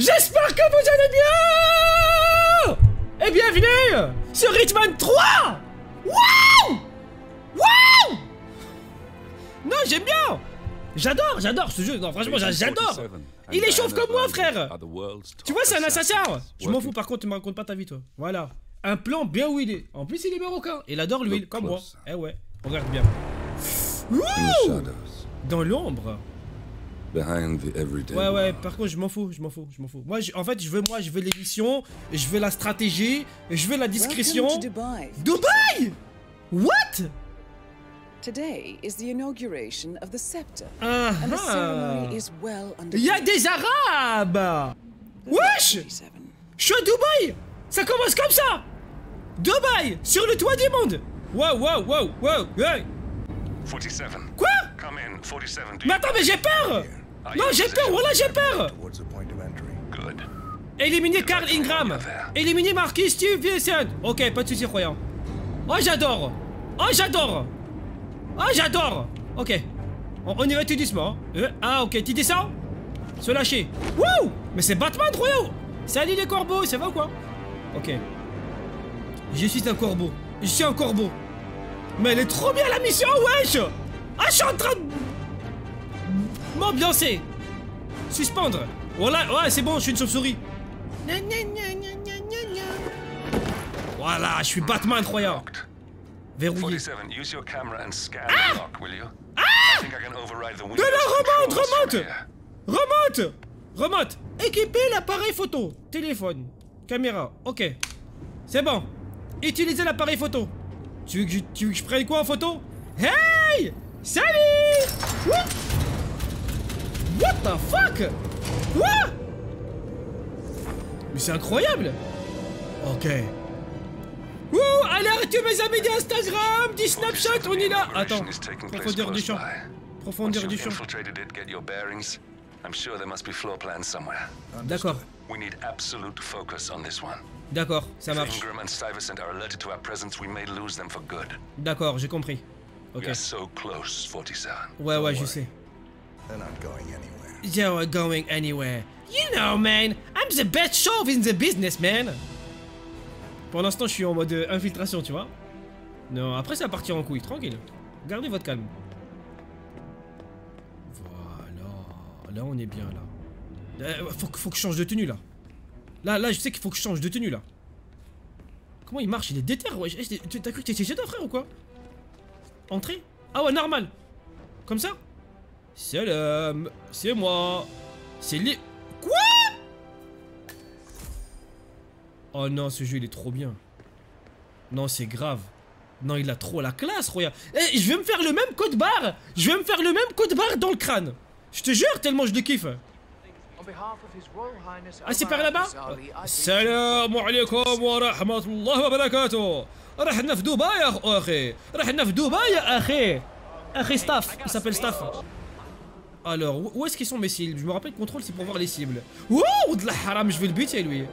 J'espère que vous allez bien. Et bienvenue sur Hitman 3 Waouh Waouh Non, j'aime bien. J'adore, j'adore ce jeu, non franchement j'adore. Il est chauve comme moi frère. Tu vois c'est un assassin. Je m'en fous par contre tu me racontes pas ta vie toi. Voilà. Un plan bien huilé En plus il est marocain. Il adore l'huile comme moi. Eh ouais, regarde bien. Wouh Dans l'ombre Ouais ouais, par contre je m'en fous, je m'en fous, je m'en fous. Moi en fait je veux moi je veux l'édition, je veux la stratégie, je veux la discrétion. Dubai. Dubaï What? Today is the inauguration of the scepter. Ah And the ceremony is well Il y a underway. des arabes Wesh 47. Je suis à Dubaï Ça commence comme ça Dubaï Sur le toit du monde Wow wow wow wow hey. 47. Quoi? Come in, 47. Do Mais you... attends mais j'ai peur Non j'ai peur, voilà j'ai peur Towards the point of entry. Good. Éliminer Karl Ingram Éliminer Marquis Steve Vincent Ok, pas de soucis, croyant. Oh, j'adore Oh, j'adore Oh, j'adore Ok. On, on y va tout doucement. Euh, ah, ok, tu descends Se lâcher. Wouh Mais c'est Batman, croyant Salut les corbeaux, ça va ou quoi? Ok. Je suis un corbeau. Je suis un corbeau. Mais elle est trop bien la mission, wesh Ah, je suis en train de... M'ambiancer Suspendre Voilà, ouais, c'est bon, je suis une chauve-souris. Voilà, je suis Batman, croyant. Verrouillé. 47, use your camera and scan the lock, will you? I think I can override the Windows là, remonte, remonte here. Remote Remote Équiper l'appareil photo. Téléphone. Caméra. Ok. C'est bon. Utilisez l'appareil photo. Tu veux, que je, tu veux que je prenne quoi en photo? Hey Salut What the fuck? Quoi? Mais c'est incroyable Ok. Wouh Alerte mes amis d'Instagram, du Snapchat, on est là Attends, profondeur du champ. Profondeur du champ. infiltrated it, get your bearings. I'm sure there must be floor plans somewhere. D'accord, d'accord, ça marche. D'accord, j'ai compris. Ok. We are so close, 47. Ouais, ouais, je sais. They're not going anywhere. You're going anywhere. You know, man, I'm the best chauve in the business, man. Pour l'instant, je suis en mode euh, infiltration, tu vois. Non, après, ça va partir en couille, tranquille. Gardez votre calme. Voilà. Là, on est bien, là. Euh, faut, faut que je change de tenue, là. Là, là, je sais qu'il faut que je change de tenue, là. Comment il marche? Il est déter, ouais. Eh, T'as cru que t'étais chez toi, frère, ou quoi? Entrée? Ah ouais, normal. Comme ça? Salam, c'est moi. C'est les... Quoi Oh non, ce jeu il est trop bien. Non, c'est grave. Non, il a trop la classe, regarde. Eh, je vais me faire le même code barre. Je vais me faire le même code barre dans le crâne. Je te jure, tellement je le kiffe. Ah, c'est par là-bas السلام عليكم ورحمة الله وبركاته رحنا في دبي يا أخ- أخي رحنا في دبي يا أخي أخي Staff il s'appelle Staff alors où où est-ce qu'ils sont mes cibles Je me rappelle contrôle c'est pour voir les cibles Wouh de la haram je vais le buter lui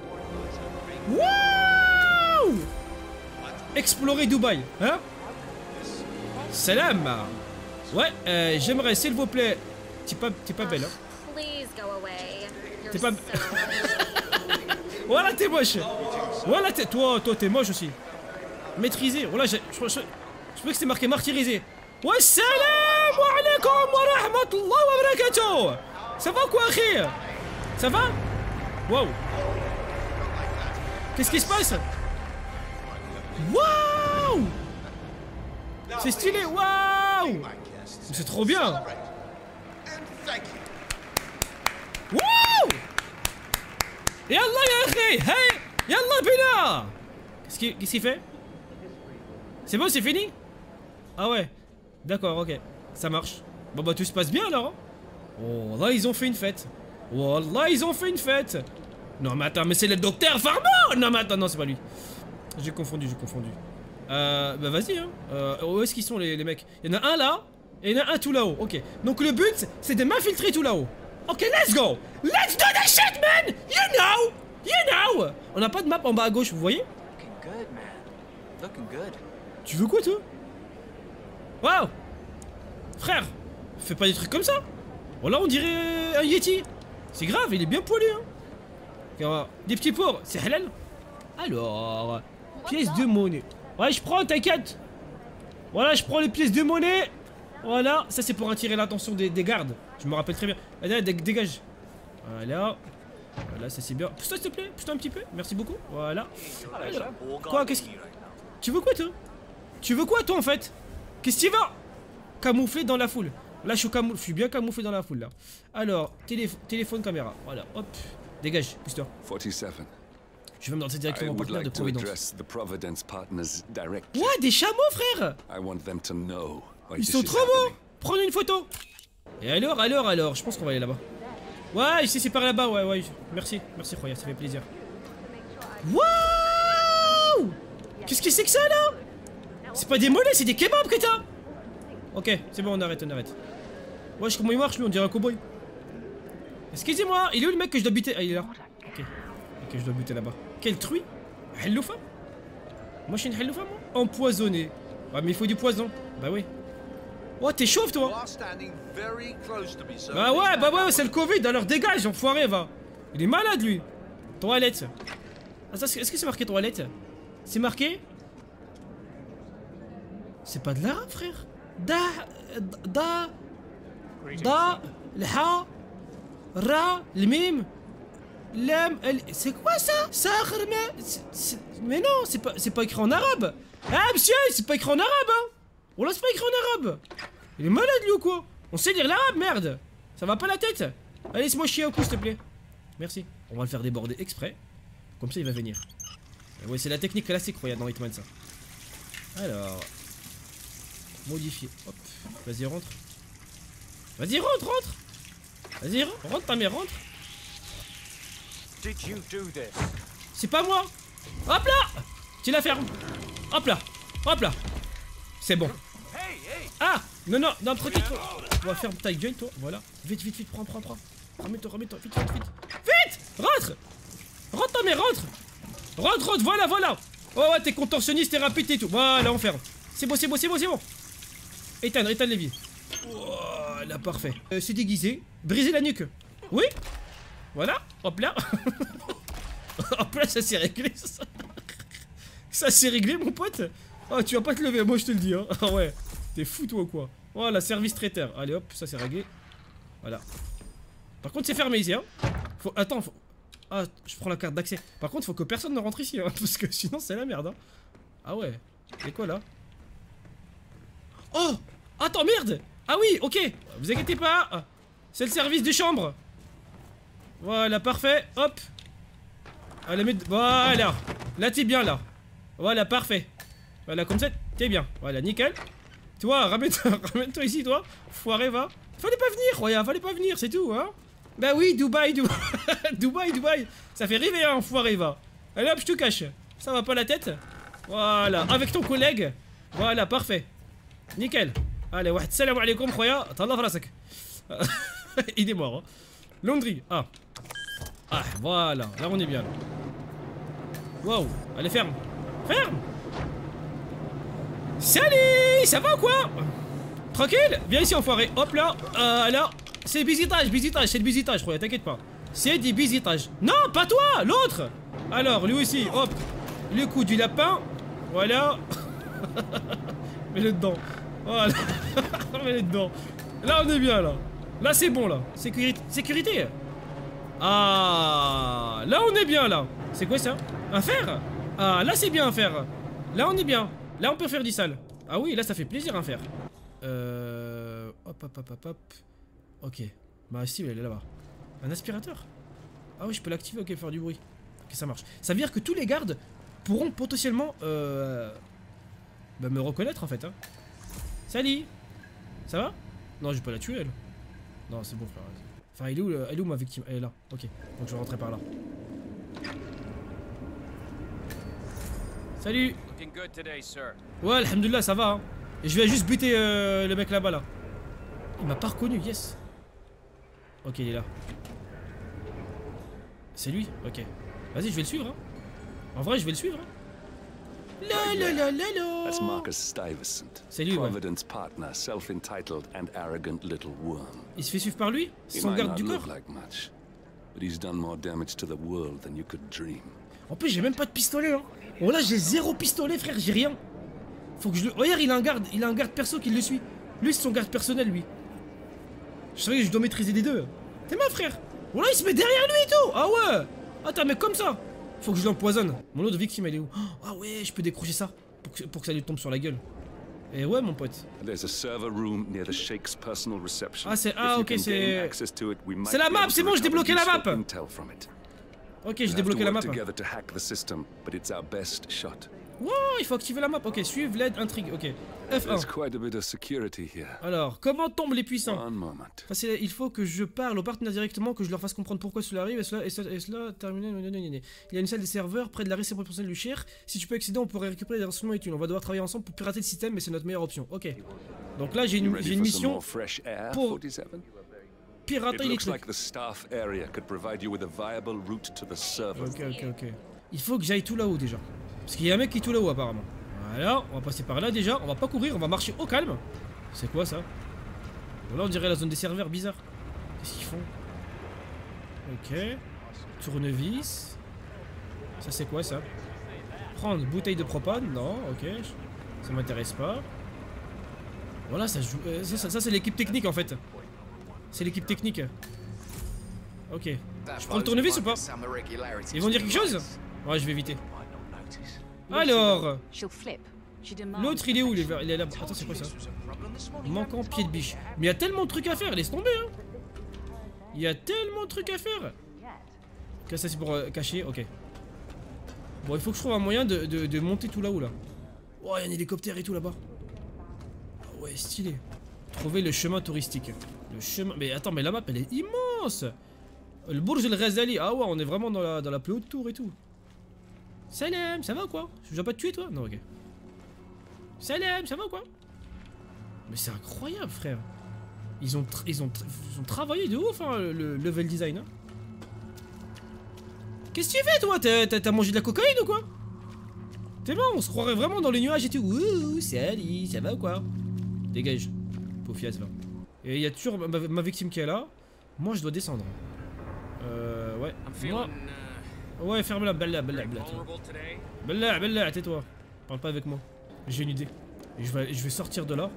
Wouh Explorer Dubaï hein Salam Ouais euh, j'aimerais s'il vous plaît T'es pas, pas belle hein Please go away. You're T'es pas- Voilà, t'es moche. Voilà, t'es. Toi, toi, t'es moche aussi. Maîtrisé. Voilà, je, je, je, je que c'est marqué martyrisé. Wassalamu alaikum wa barakatuh. Ça va quoi, akhi Ça va? Wow. Qu'est-ce qui se passe? Waouh C'est stylé, waouh C'est trop bien. Wouh Yallah ya Hey! Yallah bina qu'est-ce qu'il fait? C'est bon, c'est fini? Ah ouais. D'accord, ok. Ça marche. Bon bah tout se passe bien alors. hein. Oh là ils ont fait une fête. Oh là ils ont fait une fête. Non mais attends, mais c'est le docteur Farman Non mais attends, non c'est pas lui. J'ai confondu, j'ai confondu. Euh, bah vas-y hein. Euh, où est-ce qu'ils sont les, les mecs? Il y en a un là, et il y en a un tout là-haut. Ok. Donc le but, c'est de m'infiltrer tout là-haut. Ok, let's go Let's do that shit, man You know You know On n'a pas de map en bas à gauche, vous voyez? Looking good, man. Looking good. Tu veux quoi, toi? Waouh Frère Fais pas des trucs comme ça Voilà, on dirait un Yeti C'est grave, il est bien poilu, hein va- Des petits pauvres, c'est halal Alors, pièces de monnaie. Ouais, je prends, t'inquiète. Voilà, je prends les pièces de monnaie. Voilà, ça c'est pour attirer l'attention des, des gardes. Je me rappelle très bien. Allez, dé- dégage. Voilà. Voilà, ça c'est bien. Pousse-toi s'il te plaît, pousse-toi un petit peu. Merci beaucoup. Voilà. Alors, Quoi, qu'est-ce que... Tu veux quoi toi? Tu veux quoi toi en fait? Qu'est-ce que tu vas Camouflé dans la foule. Là je suis, camou- je suis bien camouflé dans la foule là. Alors, télé- téléphone, caméra. Voilà, hop. Dégage, pousse-toi. 47. Je vais me I mon would partenaire de Providence. Ouais, des chameaux frère Ils sont trop beaux. Prendre une photo Et alors, alors, alors Je pense qu'on va aller là-bas. Ouais, ici c'est par là-bas, ouais, ouais. Merci, merci Roya, ça fait plaisir. Waouh Qu'est-ce que c'est que ça là? C'est pas des mollets, c'est des kebabs que t'as Ok, c'est bon, on arrête, on arrête. Wesh, comment il marche lui On dirait un cowboy. Excusez-moi, il est où le mec que je dois buter? Ah, il est là. Ok, ok, je dois buter là-bas. Quel truie Helloufa Moi je suis une helloufa, moi Empoisonné. Ouais, mais il faut du poison. Bah oui. Oh, t'es chauve toi Bah ouais, bah ouais, c'est le Covid, alors dégage, enfoiré, va. Il est malade lui. Toilette. Ah, Est-ce que c'est marqué toilette? C'est marqué? C'est pas de l'arabe, frère. Da. Da. L'ha. Ra. L'mim. Lam. el- C'est quoi ça Sakhr, mais. Mais non, c'est pas, pas écrit en arabe. Ah, monsieur, c'est pas écrit en arabe, hein. Oh là, c'est pas écrit en arabe. Il est malade lui ou quoi? On sait lire l'arabe, merde Ça va pas la tête Allez, laisse-moi chier un coup, s'il te plaît. Merci. On va le faire déborder exprès. Comme ça, il va venir. Et ouais, c'est la technique classique, regarde, dans Hitman, ça. Alors... Modifier. Hop. Vas-y, rentre. Vas-y, rentre, rentre Vas-y, rentre, rentre ta mère, rentre. Did you do this? C'est pas moi Hop là Tu la fermes. Hop là Hop là C'est bon. Ah Non, non, non, tranquille, toi. On va faire ta gueule, toi. Voilà. Vite, vite, vite, prends, prends, prends. Remets-toi, remets-toi, vite, vite, vite. Vite Rentre Rentre, ta mère, rentre Rentre, rentre, voilà, voilà Oh, ouais, t'es contorsionniste, t'es rapide et tout. Voilà, on ferme. C'est bon, c'est bon, c'est bon, c'est bon. Éteindre, éteindre les vies. Voilà, parfait. Euh, c'est déguisé. Briser la nuque. Oui Voilà, hop là. hop là, ça s'est réglé, ça. S'est réglé, mon pote Ah, tu vas pas te lever, moi je te le dis, hein. Ah ouais, t'es fou, toi, ou quoi Voilà, service traiteur. Allez, hop, ça c'est réglé. Voilà. Par contre, c'est fermé ici, hein. Faut... Attends, faut... Ah, je prends la carte d'accès. Par contre, faut que personne ne rentre ici, hein, parce que sinon c'est la merde, hein. Ah ouais. C'est quoi, là? Oh Attends, merde Ah oui, ok. Vous inquiétez pas. C'est le service de chambre. Voilà, parfait. Hop. Met... Voilà. Là, t'es bien, là. Voilà, parfait. Voilà, comme ça, t'es bien. Voilà, nickel. Toi, ramène-toi ramène ici, toi. Foiré, va. Fallait pas venir, Roya, fallait pas venir, c'est tout, hein. Bah oui, Dubaï, Dubaï. Dubaï, Dubaï. Ça fait rêver, hein, foiré, va. Allez, hop, je te cache. Ça va pas la tête Voilà, avec ton collègue. Voilà, parfait. Nickel. Allez, واحد السلام عليكم خويا تهلا في راسك. Il est mort. Hein. Laundry. Ah. Ah, voilà. Là, on est bien. là. Wow. Allez, ferme. Ferme. Salut Ça va ou quoi Tranquille Viens ici, enfoiré. Hop là. Euh, là. C'est bisitage, bisitage. C'est le bisitage, croyez. T'inquiète pas. C'est du bisitage. Non, pas toi L'autre Alors, lui aussi. Hop. Le coup du lapin. Voilà. Mets-le dedans. Voilà. Mets-le dedans. Là, on est bien, là. Là, c'est bon, là. Sécurité. Sécurité. Ah. Là, on est bien, là. C'est quoi ça? Un fer? Ah, là, c'est bien un fer. Là, on est bien. Là, on peut faire du sale. Ah oui, là, ça fait plaisir un fer. Euh. Hop, hop, hop, hop, hop. Ok. Bah, si, elle est là-bas. Un aspirateur? Ah oui, je peux l'activer, ok, faire du bruit. Ok, ça marche. Ça veut dire que tous les gardes pourront potentiellement. Euh. Bah, me reconnaître en fait, hein. Salut Ça va? Non, je vais pas la tuer, elle. Non, c'est bon, frère. Enfin, elle est où, le- elle est où ma victime? Elle est là. Ok, donc je vais rentrer par là. Salut. Ouais, alhamdoulilah, ça va. Hein. Et je vais juste buter euh, le mec là-bas, là. Il m'a pas reconnu, yes. Ok, il est là. C'est lui? Ok. Vas-y, je vais le suivre. Hein. En vrai, je vais le suivre. Hein. That's Marcus Stuyvesant, C'est lui, ouais. Providence partner, self-entitled and arrogant little worm. Il se fait suivre par lui He Son garde du look corps like much, but he's done more damage to the world than you could dream. En plus, j'ai même pas de pistolet, hein. Oh là, j'ai zéro pistolet, frère, j'ai rien. Faut que je le. Regarde, il a un garde, il a un garde perso qui le suit. Lui, c'est son garde personnel, lui. Je savais que je dois maîtriser les deux. T'es ma frère. Oh là, il se met derrière lui et tout. Ah ouais. Attends, mais comme ça. Faut que je l'empoisonne. Mon autre victime, elle est où? Ah ouais, je peux décrocher ça pour que, pour que ça lui tombe sur la gueule. Et ouais, mon pote. There's a server room near the Sheikh's personal reception. Ah, c'est- ah, ok, c'est- C'est la map, c'est bon, j'ai débloqué la map. Ok, j'ai débloqué la map. Wow, il faut activer la map. Ok, suivre l'aide, intrigue. Ok. There's F1. quite a bit of security here. Alors, comment tombent les puissants? Enfin, il faut que je parle aux partenaires directement, que je leur fasse comprendre pourquoi cela arrive, et cela, et cela, et cela terminé. Il y a une salle des serveurs près de la réception personnelle du cher. Si tu peux accéder, on pourrait récupérer des renseignements et thunes. On va devoir travailler ensemble pour pirater le système, mais c'est notre meilleure option. Ok. Donc là, j'ai une, mission pour 47? pirater server. Ok, ok, ok. Il faut que j'aille tout là-haut déjà. Parce qu'il y a un mec qui est tout là-haut apparemment. Voilà, on va passer par là déjà. On va pas courir, on va marcher au calme. C'est quoi ça? Là, on dirait la zone des serveurs, bizarre. Qu'est-ce qu'ils font? Ok. Tournevis. Ça, c'est quoi ça? Prendre bouteille de propane? Non, ok. Ça m'intéresse pas. Voilà, ça joue. euh, ça, ça- ça, c'est l'équipe technique en fait. C'est l'équipe technique. Ok. Je prends le tournevis ou pas? Ils vont dire quelque chose? Ouais, je vais éviter. Alors, l'autre il est où il est, vers- il est là. Attends, c'est quoi ça Manquant pied de biche. Mais il y a tellement de trucs à faire, laisse tomber hein. Il y a tellement de trucs à faire. Ok, ça c'est pour euh, cacher, ok. Bon, il faut que je trouve un moyen de, de- de monter tout là-haut là. Oh, il y a un hélicoptère et tout là-bas. Ah ouais, stylé. Trouver le chemin touristique. Le chemin. Mais attends, mais la map elle est immense. Le Burj El Ghazali. Ah ouais, on est vraiment dans la, dans la plus haute tour et tout. Salam, ça va ou quoi? Je dois pas te tuer toi? Non, ok. Salam, ça va ou quoi? Mais c'est incroyable, frère. Ils ont, tra- ils, ont tra- ils ont travaillé de ouf, hein, le, le level design. hein. Qu'est-ce que tu fais, toi? T'as- mangé de la cocaïne ou quoi? T'es bon, on se croirait vraiment dans les nuages et tout. Ouh, salut, ça va ou quoi? Dégage. Paufias, va. Et il y a toujours ma, ma victime qui est là. Moi, je dois descendre. Euh, ouais. Moi... Ouais, ferme-la, bella, bella. toi. Bella, bella, tais-toi. Parle pas avec moi. J'ai une idée. Je vais, je vais sortir de là.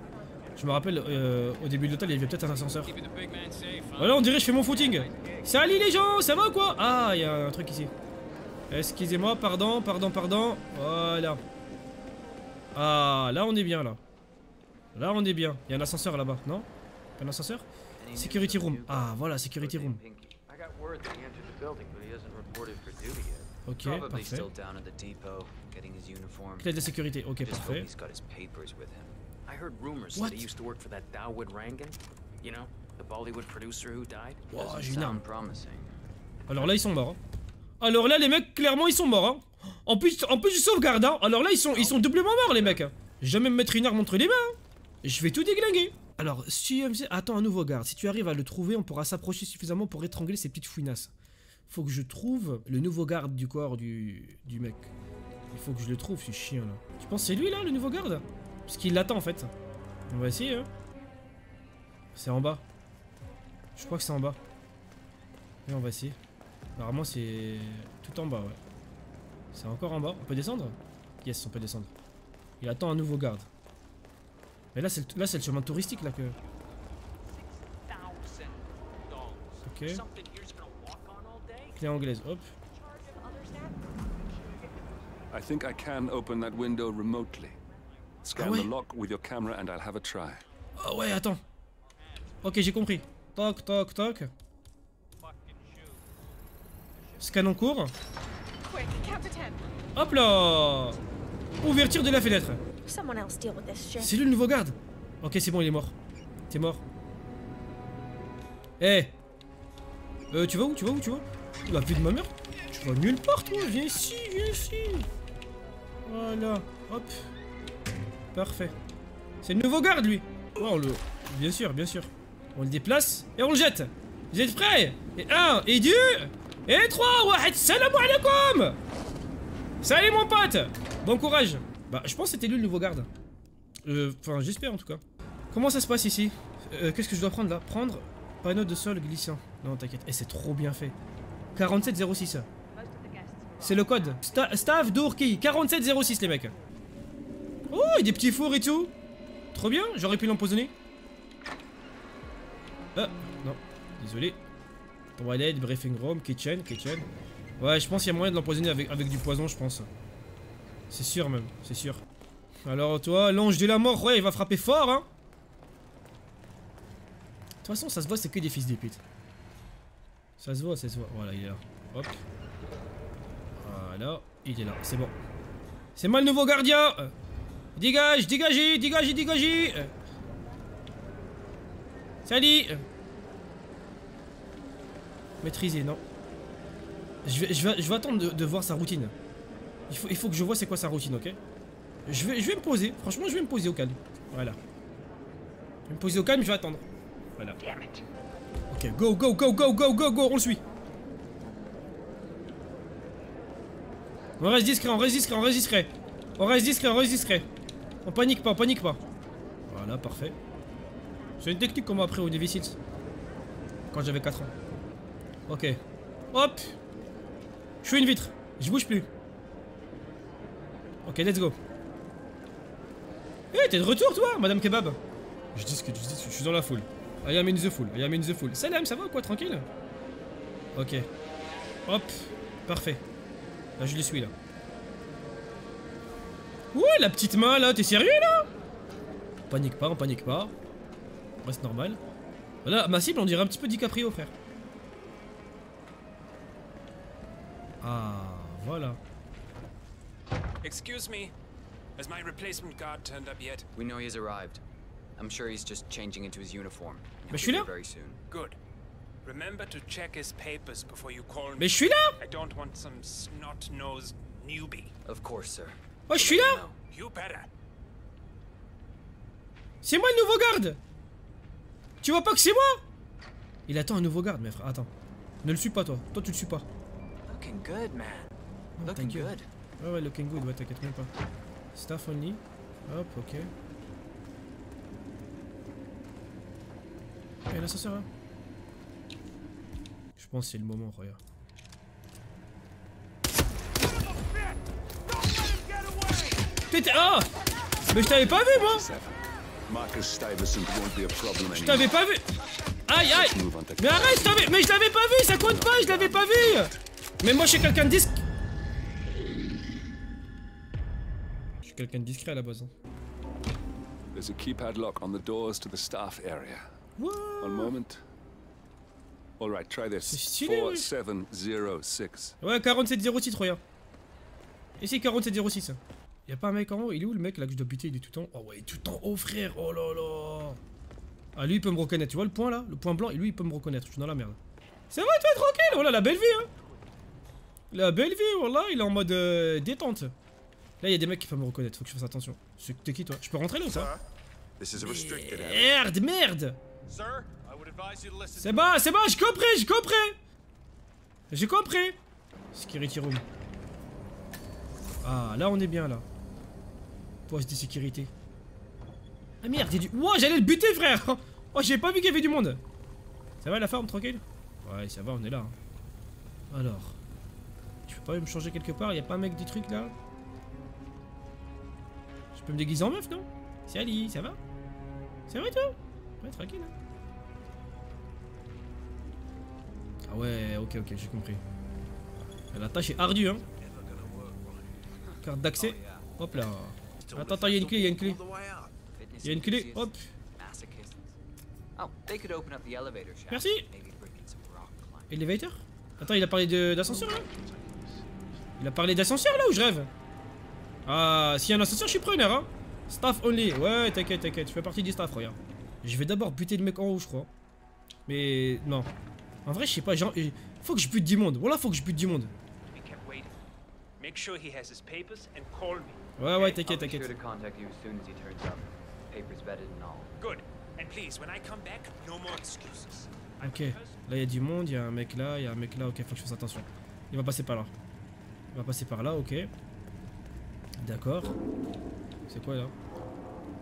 Je me rappelle, euh, au début de l'hôtel, il y avait peut-être un ascenseur. Voilà, on dirait que je fais mon footing. Salut les gens, ça va ou quoi? Ah, il y a un truc ici. Excusez-moi, pardon, pardon, pardon. Voilà. Ah, là on est bien là. Là on est bien. Il y a un ascenseur là-bas, non? Pas un ascenseur? Security room. Ah, voilà, security room. Ok, parfait. Clé de sécurité, ok, parfait. What? Wow, j'ai une arme. Alors là, ils sont morts. hein. Alors là, les mecs, clairement, ils sont morts. Hein. En plus, en plus, je sauvegarde. Hein. Alors là, ils sont, ils sont doublement morts, les mecs. hein. Jamais me mettre une arme entre les mains. hein. Je vais tout déglinguer. Alors, si MC attends un nouveau garde. Si tu arrives à le trouver, on pourra s'approcher suffisamment pour étrangler ces petites fouinasses. Faut que je trouve le nouveau garde du corps du, du mec. Il faut que je le trouve, ce chien là. Tu penses que c'est lui là, le nouveau garde? Parce qu'il l'attend en fait. On va essayer, hein. C'est en bas. Je crois que c'est en bas. Et on va essayer. Normalement, c'est tout en bas, ouais. C'est encore en bas. On peut descendre? Yes, on peut descendre. Il attend un nouveau garde. Mais là, c'est le, là, c'est le chemin touristique, là, que... Ok. Clé anglaise, hop. I think I can open that window remotely. Scan Ah ouais the lock with your camera and I'll have a try. Ah ouais, attends. Ok, j'ai compris. Toc, toc, toc. Scan en cours. Hop là Ouverture de la fenêtre. C'est lui le nouveau garde Ok, c'est bon, il est mort. T'es mort. Eh Euh, tu vas où Tu vas où Tu vas où? La vie de ma mère Tu vas nulle part, toi Viens ici, viens ici Voilà, hop. Parfait. C'est le nouveau garde, lui Ouais, on le... Bien sûr, bien sûr. On le déplace et on le jette Vous êtes prêts? Et un, et deux, et trois Wahed, salam alaikum Salut mon pote Bon courage Bah, je pense que c'était lui le nouveau garde. Euh, Enfin, j'espère en tout cas. Comment ça se passe ici? Euh, Qu'est-ce que je dois prendre là? Prendre panneau de sol glissant. Non, t'inquiète. Et c'est trop bien fait. 4706. C'est le code. Sta staff Doorkey. 4706 les mecs. Oh, a des petits fours et tout. Trop bien, j'aurais pu l'empoisonner. Ah, non. Désolé. Toilette, briefing room, kitchen, kitchen. Ouais, je pense qu'il y a moyen de l'empoisonner avec, du poison, je pense. C'est sûr même, c'est sûr. Alors toi, l'ange de la mort, ouais, il va frapper fort, hein. De toute façon, ça se voit, c'est que des fils d'épite. Ça se voit, ça se voit. Voilà, il est là. Hop. Voilà, il est là, c'est bon. C'est moi le nouveau gardien Dégage, dégagez, dégagez, dégagez. Salut. Maîtriser, non. Je vais, je vais, je vais attendre de, de voir sa routine. Il faut, il faut que je vois c'est quoi sa routine, ok? Je vais, je vais me poser. Franchement, je vais me poser au calme. Voilà. Je vais me poser au calme, je vais attendre. Voilà. Ok, go, go, go, go, go, go, go, on le suit. On reste discret, on reste discret, on reste discret. On reste discret, on reste discret. On panique pas, on panique pas. Voilà, parfait. C'est une technique qu'on m'a appris au Seals. Quand j'avais 4 ans. Ok. Hop Je suis une vitre. Je bouge plus. Ok, let's go. Eh, t'es de retour toi, Madame Kebab? Je discute, je discute, je suis dans la foule. I am in the fool, I am in the fool. Salam, ça va ou quoi, tranquille? Ok. Hop, parfait. Là, je les suis là. Ouais, la petite main là, t'es sérieux là? On panique pas, on panique pas. On reste normal. Voilà, ma cible, on dirait un petit peu DiCaprio, frère. Ah, voilà. Excuse me. Has my replacement guard turned up yet? We know he's arrived. I'm sure he's just changing into his uniform. He'll Mais je be suis here là? very soon. Good. Remember to check his papers before you call me. Mais je suis là I don't want some snot-nosed newbie. Of course, sir. Oh, je suis là. You better. C'est moi le nouveau garde Tu vois pas que c'est moi? Il attend un nouveau garde, mes frères. Attends. Ne le suis pas, toi. Toi, tu le suis pas. Looking good, man. Oh, Looking good. Ouais, ouais, looking good. Ouais, t'inquiète même pas. Staff only. Hop, ok. Et l'ascenseur là Je pense que c'est le moment, regarde. T'étais. Ah Mais je t'avais pas vu, moi Je t'avais pas vu Aïe, aïe Mais arrête, je. Mais je l'avais pas vu, ça compte pas, je l'avais pas vu Mais moi, je suis quelqu'un de discret. Je suis quelqu'un de discret à la base. hein. There's a keypad lock on the doors to the staff area. What One moment. All right, try this. C'est stylé, ouais. 4706. Ouais, 4706, regarde. Ici, 4706. Y'a pas un mec en haut? Il est où le mec là que je dois buter? Il est tout en haut. Oh ouais, il est tout en haut, frère. Oh là là. Ah, lui, il peut me reconnaître. Tu vois le point là? Le point blanc, et lui, il peut me reconnaître. Je suis dans la merde. C'est vrai, toi, tranquille? Oh là, la belle vie, hein. La belle vie, voilà. Il est en mode euh, détente. Là, il y a des mecs qui peuvent me reconnaître. Faut que je fasse attention. C'est- T'es qui, toi? Je peux rentrer là ou pas? This is a restricted area. Merde, merde C'est bon, c'est bon, j'ai compris, j'ai compris J'ai compris Security room. Ah, là on est bien là. Poste de sécurité. Ah merde, il du... Wow, j'allais le buter frère Oh, j'ai pas vu qu'il y avait du monde Ça va la forme, tranquille? Ouais, ça va, on est là. hein. Alors... Tu peux pas me changer quelque part? Y a pas un mec du truc là? Je peux me déguiser en meuf, non? Salut, ça va? C'est vrai toi? Ouais, tranquille. hein. Ah ouais, ok, ok, j'ai compris. La tâche est ardue, hein. Carte d'accès. Hop là. Attends, attends, il y a une clé, il y a une clé. Il y a une clé, hop. Merci. Elevator? Attends, il a parlé d'ascenseur là? Il a parlé d'ascenseur là ou je rêve? Ah, s'il y a un ascenseur, je suis preneur, hein. Staff only. Ouais, t'inquiète, t'inquiète, je fais partie du staff, regarde. Je vais d'abord buter le mec en haut, je crois. Mais non. En vrai, je sais pas, genre, il- faut que je bute du monde. Voilà, faut que je bute du monde. We kept waiting. Make sure he has his papers and call me. Ouais, ouais, t'inquiète, t'inquiète. to contact you as soon as he turns up. Papers vetted and all. Good. And please, when I come back, no more excuses. Ok, là il y a du monde, il y a un mec là, il y a un mec là, ok, faut que je fasse attention. Il va passer par là. Il va passer par là, ok. D'accord. C'est quoi là?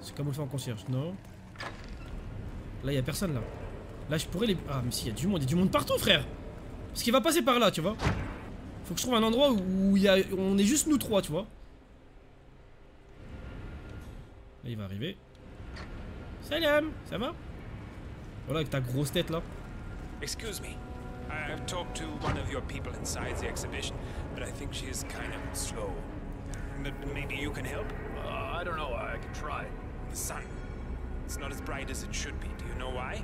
C'est comme on fait en concierge, non? Là il y a personne là. Là je pourrais les. Ah, mais si, il y a du monde, il y a du monde partout, frère Parce qu'il va passer par là, tu vois. Faut que je trouve un endroit où y a, on est juste nous trois, tu vois. Là, il va arriver. Salam, ça va? Voilà avec ta grosse tête là. Excuse me. I've talked to one of your people inside the exhibition, but I think she is kind of slow. Maybe you can help? Uh, I don't know. I can try. The sun. It's not as bright as it should be. Do you know why?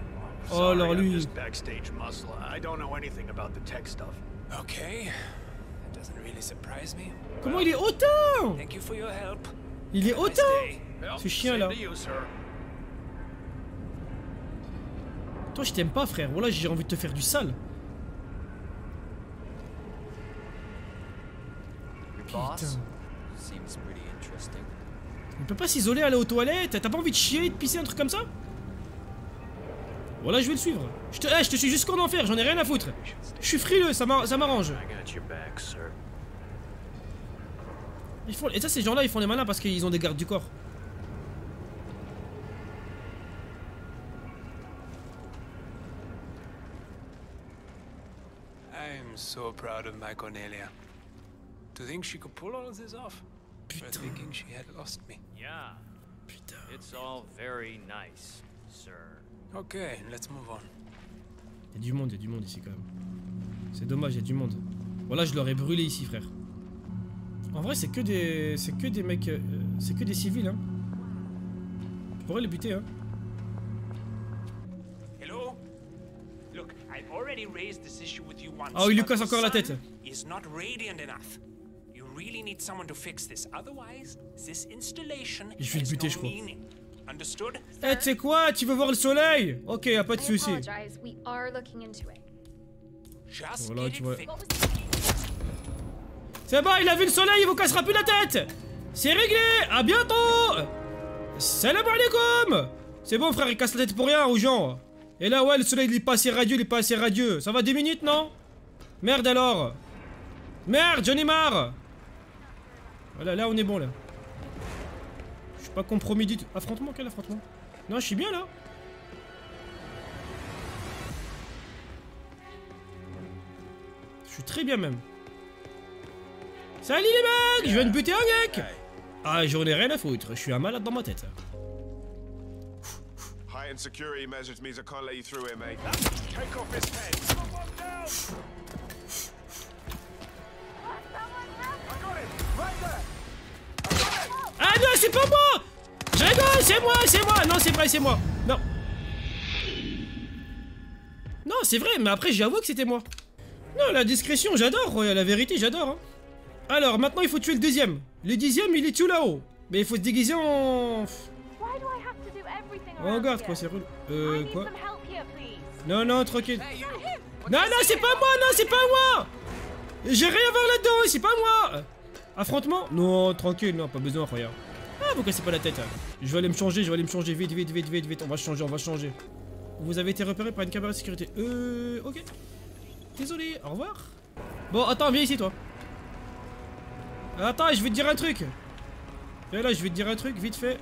Oh, Sorry, alors I'm lui. just backstage muscle. I don't know anything about the tech stuff. Okay. That doesn't really surprise me. Comment il est autant? Thank you for your help. Il est. Well, Ce chien là. Toi je t'aime pas frère, voilà j'ai envie de te faire du sale. Putain. Il peut pas s'isoler, aller aux toilettes T'as pas envie de chier, de pisser, un truc comme ça Voilà, je vais le suivre. Je te, eh, je te suis jusqu'en enfer, j'en ai rien à foutre. Je suis frileux, ça m'a- ça m'arrange. Ils font, et ça, ces gens-là, ils font les malins parce qu'ils ont des gardes du corps. I'm so proud of my Cornelia. To think she could pull all of this off. Thinking she had lost me. Yeah, Putain. it's all very nice, sir. Okay, let's move on. Il y a du monde, il y a du monde ici quand même. C'est dommage, il y a du monde. Voilà, je l'aurais brûlé ici, frère. En vrai, c'est que des. C'est que des mecs. euh, c'est que des civils, hein. Je pourrais les buter, hein. Hello? Look, I've already raised this issue with you once. Ah, il lui casse the encore la tête. Is not radiant enough. Really need someone to fix this. Otherwise, this installation Je vais le has buter, je crois. Understood? Eh, tu sais quoi? Tu veux voir le soleil? Ok, y a pas de souci. Voilà, tu vois. C'est bon, il a vu le soleil, il vous cassera plus la tête. C'est réglé. À bientôt. Salam alaikum. C'est bon frère, il casse la tête pour rien aux gens Et là ouais, le soleil il est pas assez radieux, il est pas assez radieux. Ça va deux minutes, non? Merde alors. Merde, j'en ai marre Voilà, là on est bon là. Je suis pas compromis du tout. Affrontement, quel affrontement? Non, je suis bien là Je suis très bien même. Salut les mecs Je viens de buter un mec Ah, j'en ai rien à foutre, je suis un malade dans ma tête. Heightened security measures means I can't let you through here, mate. Take off his head. Ah non, c'est pas moi Je rigole, c'est moi, c'est moi Non, c'est vrai, c'est moi Non Non, c'est vrai, mais après j'avoue que c'était moi. Non, la discrétion, j'adore, ouais, la vérité, j'adore. hein. Alors, maintenant, il faut tuer le deuxième. Le dixième, il est tout là-haut. Mais il faut se déguiser en... Why do I have to do everything En around garde, here? quoi, c'est. I Euh, quoi. Non, non, tranquille. Non, non, c'est pas moi, non, c'est pas moi J'ai rien à voir là-dedans, c'est pas moi Affrontement Non, tranquille, non, pas besoin, regarde. Ah, vous cassez pas la tête. hein. Je vais aller me changer, je vais aller me changer, vite, vite, vite, vite, vite. On va changer, on va changer. Vous avez été repéré par une caméra de sécurité. Euh, ok. Désolé, au revoir. Bon, attends, viens ici, toi. Attends, je vais te dire un truc. Viens là, je vais te dire un truc, vite fait.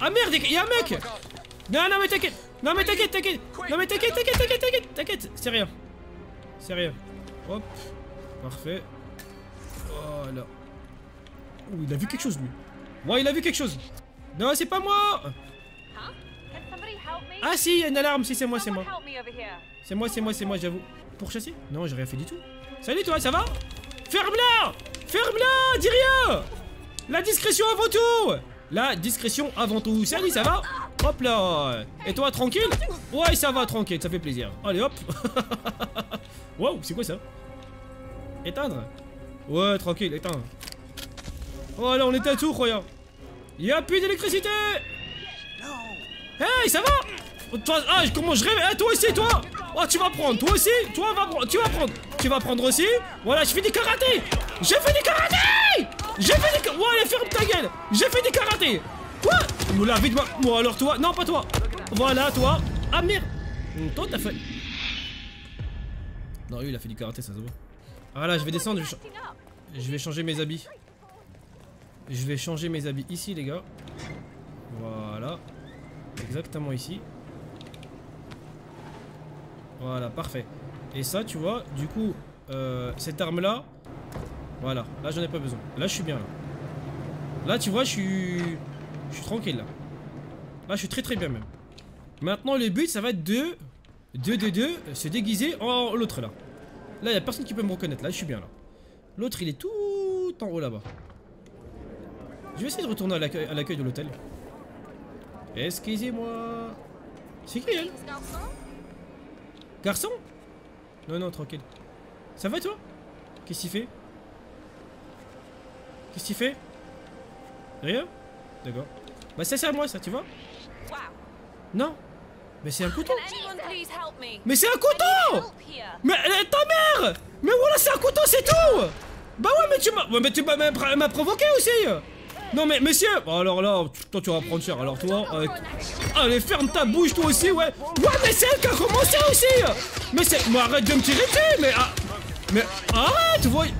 Ah merde, il y a un mec Non, non, mais t'inquiète Non, mais t'inquiète, t'inquiète Non, mais t'inquiète, t'inquiète, t'inquiète, t'inquiète, t'inquiète C'est rien. C'est rien. Hop. Parfait. Oh, il a vu quelque chose, lui. Ouais, il a vu quelque chose. Non, c'est pas moi? Ah si, il y a une alarme, si c'est moi, c'est moi. C'est moi, c'est moi, c'est moi, j'avoue. Pour chasser? Non, j'ai rien fait du tout. Salut toi, ça va? Ferme-la Ferme-la Dis rien La discrétion avant tout La discrétion avant tout. Salut, ça va? Hop là Et toi, tranquille? Ouais, ça va, tranquille, ça fait plaisir. Allez, hop Wow, c'est quoi ça? Éteindre? Ouais, tranquille, éteindre. Oh là, on était à tout, regarde. Y'a plus d'électricité. Hey, ça va? Ah, comment je rêve? Ah, toi aussi, toi. Oh, tu vas prendre, toi aussi Toi, va, tu vas prendre. Tu vas prendre aussi. Voilà, je fais du karaté. J'ai fait du karaté. J'ai fait du karaté Ouais, allez, ferme ta gueule. J'ai fait du karaté. Quoi? Oula, vite, moi Moi, alors toi? Non, pas toi. Voilà, toi. Ah, merde Toi, t'as fait... Non, lui, il a fait du karaté, ça se voit. Ah là, je vais descendre, je je vais changer mes habits. Je vais changer mes habits ici, les gars. Voilà. Exactement ici. Voilà, parfait. Et ça, tu vois, du coup, euh, cette arme-là, voilà, là j'en ai pas besoin. Là, je suis bien là. Là, tu vois, je suis, je suis tranquille là. Là, je suis très très bien même. Maintenant, le but, ça va être de, de, de, de, se déguiser en l'autre là. Là, y a personne qui peut me reconnaître. Là, je suis bien là. L'autre, il est tout en haut là-bas. Je vais essayer de retourner à l'accueil à l'accueil de l'hôtel. Excusez-moi. C'est qui elle? Garçon? Non, non, tranquille. Ça va toi? Qu'est-ce qu'il fait? Qu'est-ce qu'il fait? Rien? D'accord. Bah ça c'est à moi ça, tu vois? Non? Mais c'est un couteau. Mais c'est un couteau Mais euh, ta mère Mais voilà c'est un couteau c'est tout Bah ouais mais tu m'as ouais, mais tu m'as provoqué aussi Non mais monsieur Bon, Alors là, toi tu vas prendre cher. Alors toi avec- Allez ferme ta bouche toi aussi ouais. Ouais mais c'est elle qui a commencé aussi Mais c'est... Mais arrête de me tirer dessus mais... ah, Mais arrête voyez.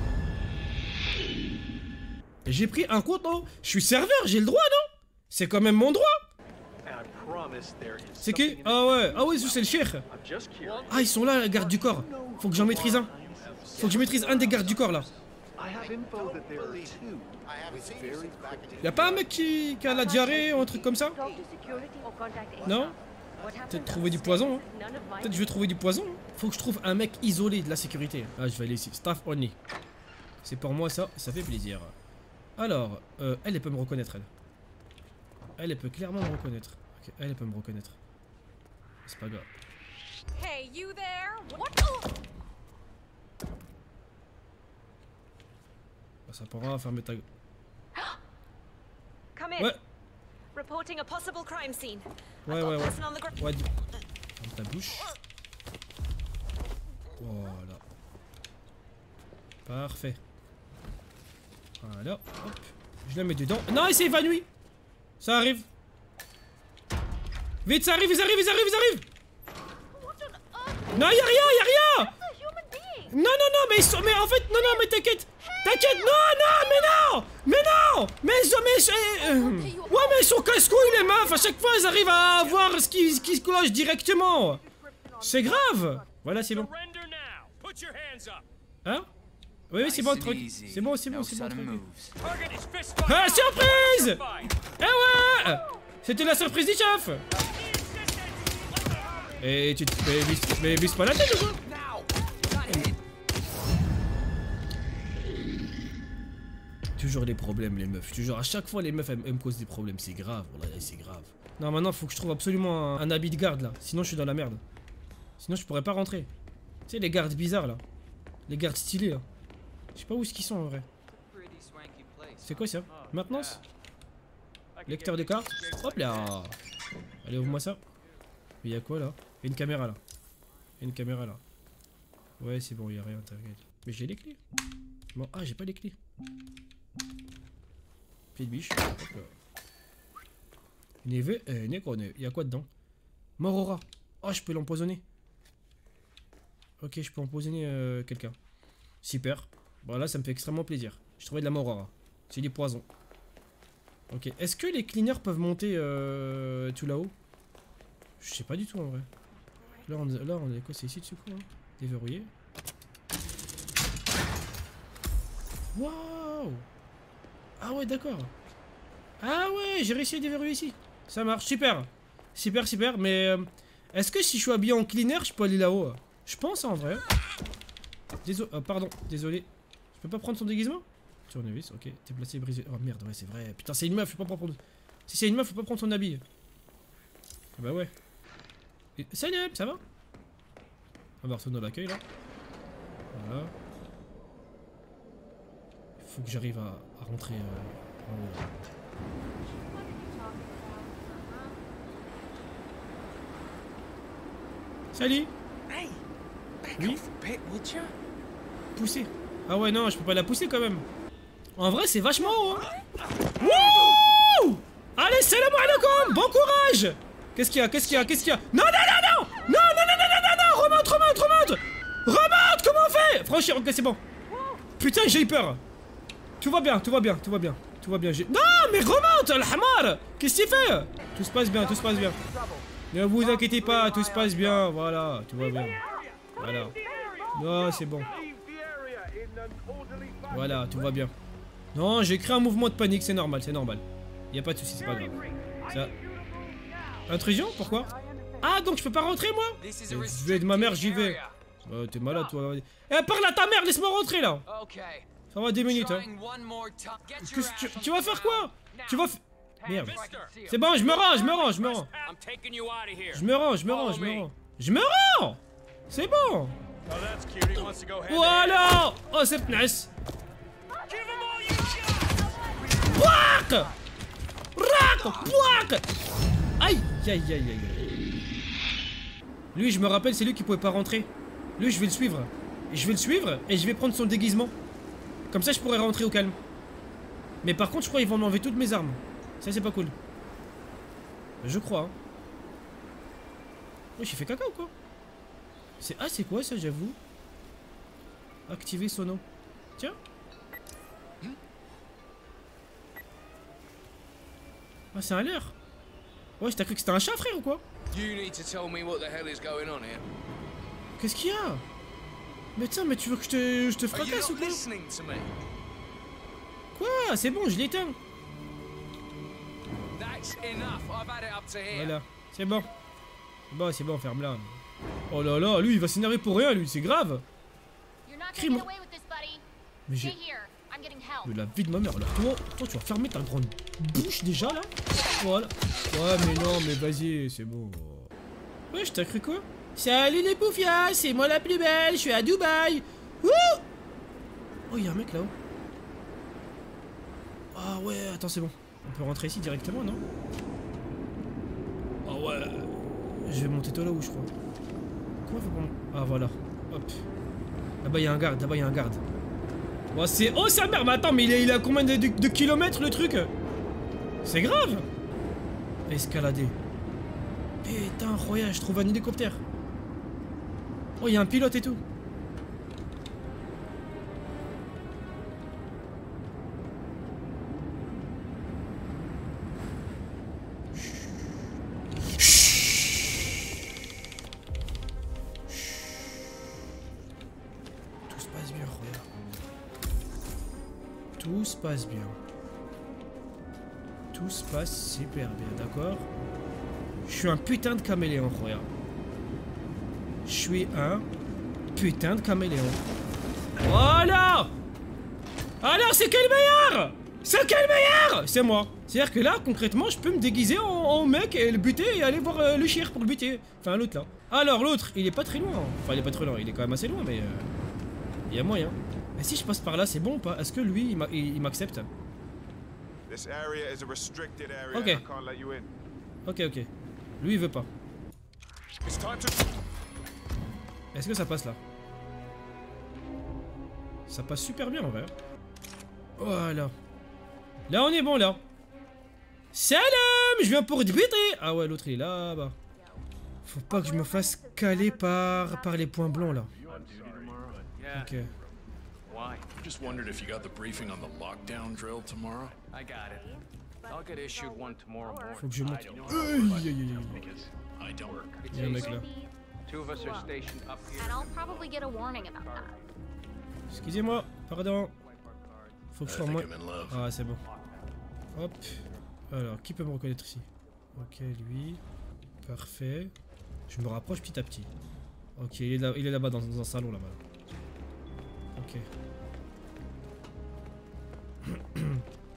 J'ai pris un couteau. Je suis serveur j'ai le droit non? C'est quand même mon droit C'est qui Ah ouais, ah ouais, c'est le cheikh. Ah, ils sont là, les gardes du corps. Faut que j'en maîtrise un. Faut que je maîtrise un des gardes du corps là. Y'a pas un mec qui, qui a la diarrhée ou un truc comme ça? Non? Peut-être trouver du poison. hein. Peut-être je vais trouver du poison. hein. Faut que je trouve un mec isolé de la sécurité. Ah, je vais aller ici. Staff only. C'est pour moi ça, ça fait plaisir. Alors, euh, elle, elle peut me reconnaître, elle. Elle, elle peut clairement me reconnaître. Elle, elle peut me reconnaître. C'est pas grave. Hey, you there? What? Bah, Ça pourra fermer ta... In. Ouais, Reporting a possible crime scene. ouais, ouais, ouais. Ouais, Ferme ta bouche. Voilà. Parfait. Voilà, hop. Je la mets dedans. Non, il s'est évanoui Ça arrive. Vite, ça arrive, ils arrivent, ils arrivent, ils arrivent. Non, y'a rien, y'a rien. Non, non, non, mais ils sont... Mais en fait, non, non, mais t'inquiète. T'inquiète, non, non, mais non Mais non. Mais ils ont... Mais, euh, ouais, mais ils sont casse-couilles, les meufs. À chaque fois, ils arrivent à voir ce qui, ce qui se cloche directement. C'est grave. Voilà, c'est bon. Surrender now. Put your hands up. Hein? Oui, oui, c'est bon. C'est bon, c'est bon, c'est bon, Ah, surprise. Eh ouais C'était la surprise du chef Et tu te... Vise- mais vise pas la tête Toujours les problèmes les meufs, toujours à chaque fois les meufs elles, me causent des problèmes, c'est grave, voilà, c'est grave. Non maintenant faut que je trouve absolument un, un habit de garde là, sinon je suis dans la merde. Sinon je pourrais pas rentrer. Tu sais les gardes bizarres là, les gardes stylés là. Je sais pas où est-ce qu'ils sont en vrai. C'est quoi ça? Maintenance? Lecteur de cartes Hop là Allez ouvre-moi ça. Mais y'a quoi là? Une caméra là. Une caméra là. Ouais c'est bon, y'a rien, t'inquiète. Mais j'ai les clés. Ah j'ai pas les clés. Pied de biche. Hop là. Neve, euh. Y'a quoi dedans? Morora. Oh je peux l'empoisonner. Ok je peux empoisonner euh, quelqu'un. Super. Bon là ça me fait extrêmement plaisir. Je trouvais de la Morora. C'est des poisons. Ok. Est-ce que les cleaners peuvent monter euh, tout là-haut? Je sais pas du tout en vrai. Là on, est quoi? C'est ici dessus quoi hein? Déverrouillé. Waouh Ah ouais d'accord. Ah ouais j'ai réussi à déverrouiller ici. Ça marche. Super. Super super. Mais euh, est-ce que si je suis habillé en cleaner je peux aller là-haut Je pense en vrai. Désolé. pardon. Désolé. Je peux pas prendre son déguisement? Tournevis, ok. T'es placé, brisé. Oh merde, ouais, c'est vrai. Putain, c'est une meuf, faut pas prendre. Si c'est une meuf, faut pas prendre son habit. Ah bah ouais. Et- Salut, ça va? On va retourner à l'accueil là. Voilà. Il faut que j'arrive à, à rentrer euh, en haut. Salut Oui? Pousser Ah ouais, non, je peux pas la pousser quand même. En vrai, c'est vachement haut. Hein. Wouh Allez, salam alaikum Bon courage Qu'est-ce qu'il y a Qu'est-ce qu'il y a Qu'est-ce qu'il y a? Non, non, non, non Non, non, non, non, non, non, non Remonte, remonte, remonte Remonte Comment on fait? Franchir, ok, c'est bon. Putain, j'ai eu peur. Tout va bien, tout va bien, tout va bien. Tout va bien. Non, mais remonte, le hamar Qu'est-ce qu'il fait Tout se passe bien, tout se passe bien. Ne vous inquiétez pas, tout se passe bien, voilà, tout va bien. Voilà. Non, c'est bon. Voilà, tout va bien. Non, j'ai créé un mouvement de panique, c'est normal, c'est normal. Y a pas de soucis, c'est pas grave. Ça... Intrusion Pourquoi? Ah, donc je peux pas rentrer, moi? Je vais de ma mère, j'y vais. Oh, T'es malade, toi. Eh, parle à ta mère, laisse-moi rentrer, là. Ça va 10 minutes, hein. Que tu, vas faire quoi? Tu vas f... Merde. C'est bon, je me rends, je me rends, je me rends. Je me rends, je me rends, je me rends. Je me rends C'est bon Oh, Voilà Oh, c'est nice Pouac Rac Pouac Aïe Aïe aïe aïe Lui, je me rappelle, c'est lui qui pouvait pas rentrer. Lui, je vais le suivre. Je vais le suivre et je vais prendre son déguisement. Comme ça, je pourrais rentrer au calme. Mais par contre, je crois qu'ils vont m'enlever toutes mes armes. Ça, c'est pas cool. Je crois. Hein. Oh, j'ai fait caca ou quoi? C'est Ah, c'est quoi ça, j'avoue? Activer sono. Tiens. Ah, c'est un leurre. Ouais, t'as cru que c'était un chat, frère, ou quoi You need to tell me what the hell is going on here. Qu'est-ce qu'il y a Mais tiens, mais tu veux que je te, je te fracasse ou quoi? Quoi C'est bon, je l'éteins. That's enough. I've had it up to here. Voilà, c'est bon. Bon, c'est bon, ferme-la. Oh là là, lui, il va s'énerver pour rien, lui, c'est grave. Crime. Mais j'ai... De la vie de ma mère, là. Toi, toi, tu vas fermer ta grande bouche déjà, là Voilà. Ouais, mais non, mais vas-y, c'est bon. Ouais, je t'ai cru quoi? Salut les boufias, c'est moi la plus belle, je suis à Dubaï. Wouh Oh, il y a un mec là-haut. Ah ouais, attends, c'est bon. On peut rentrer ici directement, non? Ah ouais. Je vais monter toi là-haut, je crois. Comment faut qu'on... Ah voilà. Hop. Là-bas, il y a un garde, là-bas, il y a un garde. Oh, c'est... Oh, sa mère Mais attends, mais il est à combien de, kilomètres, le truc? C'est grave Escalader. Putain, incroyable, je trouve un hélicoptère. Oh, il y a un pilote et tout. Tout se passe bien. Tout se passe super bien, d'accord? Je suis un putain de caméléon, regarde. Je suis un putain de caméléon. Voilà Alors, c'est quel meilleur? C'est quel meilleur? C'est moi. C'est-à-dire que là, concrètement, je peux me déguiser en, mec et le buter et aller voir euh, le chien pour le buter. Enfin, l'autre là. Alors, l'autre, il est pas très loin. Enfin, il est pas très loin, il est quand même assez loin, mais... euh, Il y a moyen. Mais si je passe par là, c'est bon ou pas? Est-ce que lui, il m'a- il il m'accepte? This area is a restricted area. Okay. I can't let you in. Ok, ok. Lui, il veut pas. It's time to. Est-ce que ça passe là? Ça passe super bien en vrai. Voilà. Là, on est bon là. Salam Je viens pour buter Ah ouais, l'autre il est là-bas. Faut pas que je me fasse caler par, par les points blancs là. Ok. Why? Just wondered if you got the briefing on the lockdown drill tomorrow. I got it. I'll get issued one tomorrow morning. Faut que je monte. I don't Aïe, aïe, aïe, aïe. Because I don't. Il y a un mec là. Two of us are stationed up here. And I'll probably get a warning about that. Excusez-moi, pardon. Faut que je sois love. Ah, c'est bon. Hop. Alors, qui peut me reconnaître ici? Ok, lui. Parfait. Je me rapproche petit à petit. Ok, il est là- il est là-bas dans, dans un salon là-bas.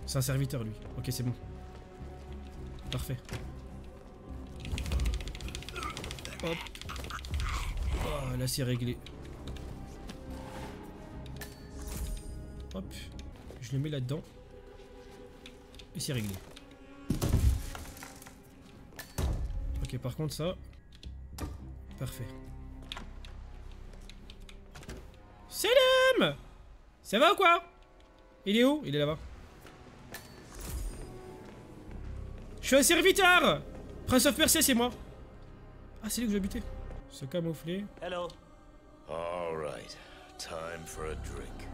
C'est un serviteur lui. Ok, c'est bon. Parfait. Hop. Ah, là c'est réglé. Hop. Je le mets là-dedans. Et c'est réglé. Ok, par contre ça... Parfait. Ça va ou quoi? Il est où? Il est là-bas. Je suis un serviteur Prince of Persia, c'est moi Ah, c'est lui que j'ai buté. Se camoufler. Hello. All right. Time for a drink.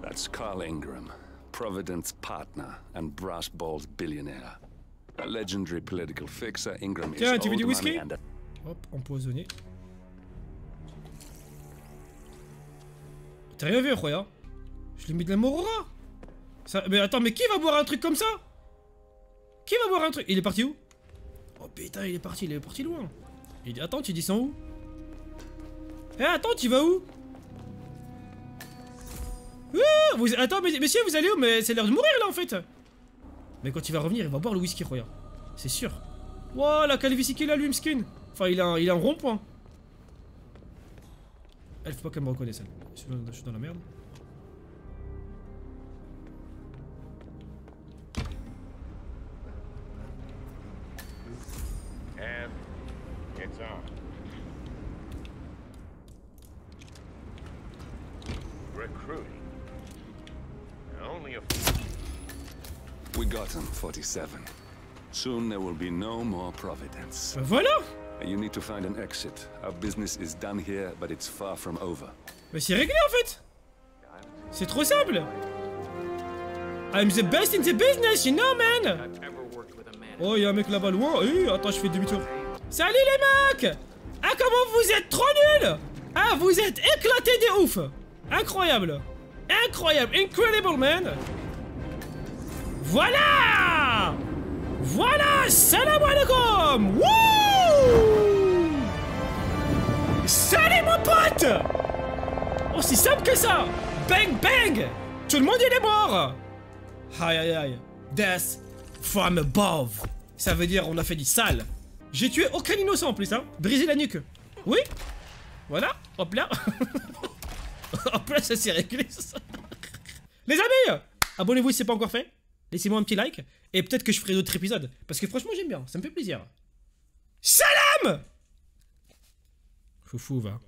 That's Carl Ingram, Providence partner and brass balls billionaire. A legendary political fixer, Ingram is Tiens, tu veux du whisky? and a Hop, empoisonné. T'as rien vu, Roya Je lui mis de la morora. Mais attends, mais qui va boire un truc comme ça? Qui va boire un truc? Il est parti où? Oh putain, il est parti, il est parti loin. Attends, tu descends où? Eh, attends, tu vas où? Ah. Attends, mais, monsieur, vous allez où? Mais c'est l'heure de mourir, là, en fait Mais quand il va revenir, il va boire le whisky, Roya. C'est sûr. Wow, la calvitie qu'il a, lui, skin. Enfin, il a un, il a un rond-point. Elle faut pas qu'elle me reconnaisse, elle. Je suis dans la merde. We got him, 47. Soon there will be no more Providence. Bah voilà You need to find an exit. Our business is done here, but it's far from over. Mais c'est réglé en fait C'est trop simple I'm the best in the business, you know man Oh, y'a un mec là-bas loin. Eh, attends, je fais demi-tour. Salut les mecs Ah, comment vous êtes trop nuls Ah, vous êtes éclatés de ouf Incroyable Incroyable Incredible, man Voilà! Voilà! Salam alaikum! Wouh! Salut mon pote! Aussi simple que ça! Bang bang! Tout le monde il est mort Aïe aïe aïe. Death from above. Ça veut dire on a fait du sale. J'ai tué aucun innocent en plus hein. Brisé la nuque. Oui? Voilà. Hop là. Hop là ça s'est réglé. Les amis! Abonnez-vous si c'est pas encore fait Laissez-moi un petit like Et peut-être que je ferai d'autres épisodes. Parce que franchement j'aime bien. Ça me fait plaisir. Salam! Foufou va